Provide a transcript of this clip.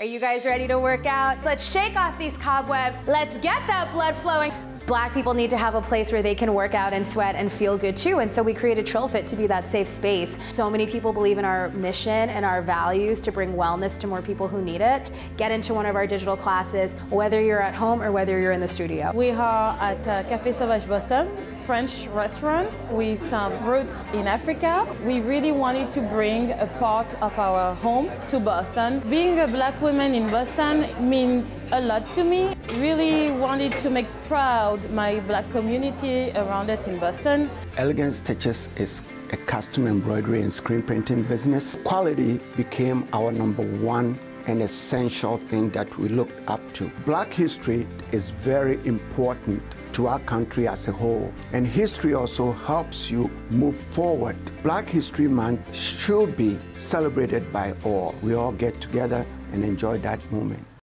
Are you guys ready to work out? Let's shake off these cobwebs. Let's get that blood flowing. Black people need to have a place where they can work out and sweat and feel good too. And so we created TrillFit to be that safe space. So many people believe in our mission and our values to bring wellness to more people who need it. Get into one of our digital classes, whether you're at home or whether you're in the studio. We are at uh, Café Sauvage Boston, French restaurant with some roots in Africa. We really wanted to bring a part of our home to Boston. Being a black woman in Boston means a lot to me. Really wanted to make proud my black community around us in Boston. Elegant Stitches is a custom embroidery and screen printing business. Quality became our number one and essential thing that we looked up to. Black history is very important to our country as a whole, and history also helps you move forward. Black History Month should be celebrated by all. We all get together and enjoy that moment.